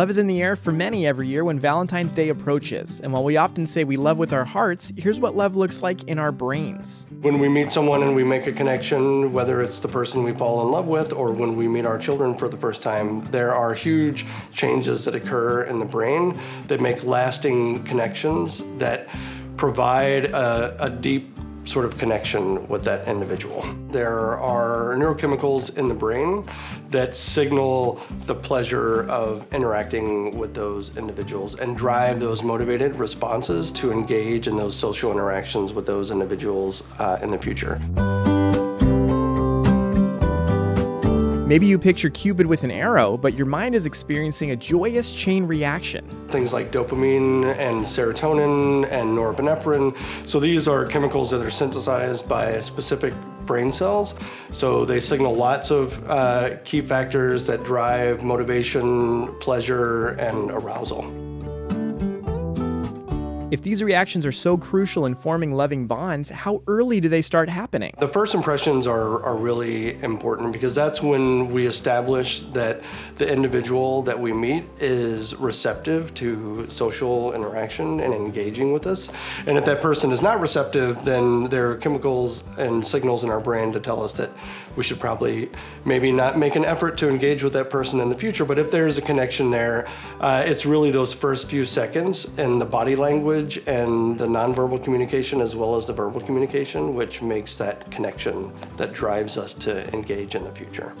Love is in the air for many every year when Valentine's Day approaches. And while we often say we love with our hearts, here's what love looks like in our brains. When we meet someone and we make a connection, whether it's the person we fall in love with or when we meet our children for the first time, there are huge changes that occur in the brain that make lasting connections that provide a, a deep sort of connection with that individual. There are neurochemicals in the brain that signal the pleasure of interacting with those individuals and drive those motivated responses to engage in those social interactions with those individuals uh, in the future. Maybe you picture Cupid with an arrow, but your mind is experiencing a joyous chain reaction. Things like dopamine and serotonin and norepinephrine. So these are chemicals that are synthesized by specific brain cells. So they signal lots of uh, key factors that drive motivation, pleasure, and arousal. If these reactions are so crucial in forming loving bonds, how early do they start happening? The first impressions are, are really important because that's when we establish that the individual that we meet is receptive to social interaction and engaging with us. And if that person is not receptive, then there are chemicals and signals in our brain to tell us that we should probably maybe not make an effort to engage with that person in the future. But if there's a connection there, uh, it's really those first few seconds and the body language language and the nonverbal communication as well as the verbal communication, which makes that connection that drives us to engage in the future.